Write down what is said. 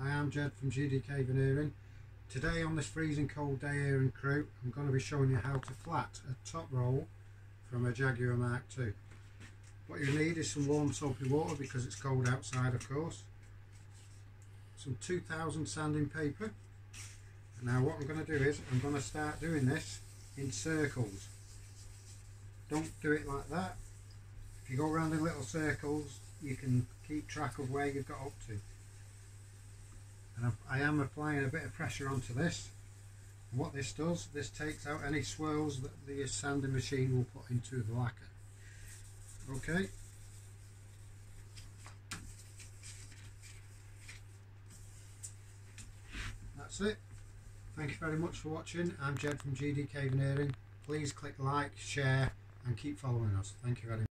I am Jed from GDK Veneering. Today on this freezing cold day here in Crewe I'm going to be showing you how to flat a top roll from a Jaguar Mark II. What you need is some warm soapy water because it's cold outside of course. Some 2000 sanding paper. Now what I'm going to do is I'm going to start doing this in circles. Don't do it like that. If you go around in little circles you can keep track of where you've got up to and I am applying a bit of pressure onto this. And what this does this takes out any swirls that the sanding machine will put into the lacquer. Okay? That's it. Thank you very much for watching. I'm Jed from GDK Veneering. Please click like share and keep following us. Thank you very much